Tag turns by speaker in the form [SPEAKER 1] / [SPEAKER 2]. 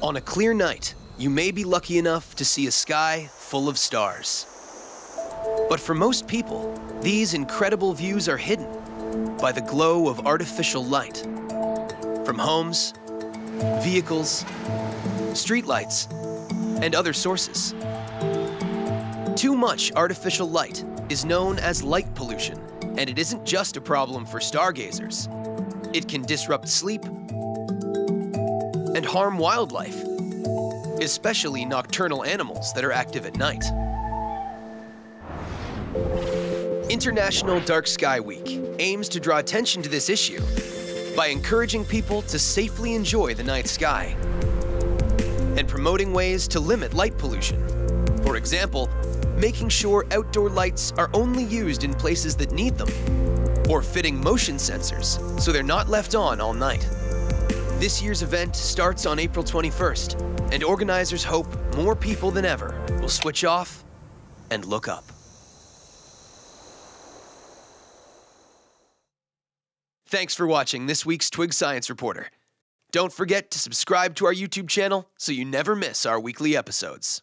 [SPEAKER 1] On a clear night, you may be lucky enough to see a sky full of stars. But for most people, these incredible views are hidden by the glow of artificial light. From homes, vehicles, streetlights, and other sources. Too much artificial light is known as light pollution, and it isn't just a problem for stargazers. It can disrupt sleep and harm wildlife, especially nocturnal animals that are active at night. International Dark Sky Week aims to draw attention to this issue by encouraging people to safely enjoy the night sky and promoting ways to limit light pollution. For example, making sure outdoor lights are only used in places that need them, or fitting motion sensors so they're not left on all night. This year's event starts on April 21st, and organizers hope more people than ever will switch off and look up. Thanks for watching this week's Twig Science Reporter. Don't forget to subscribe to our YouTube channel so you never miss our weekly episodes.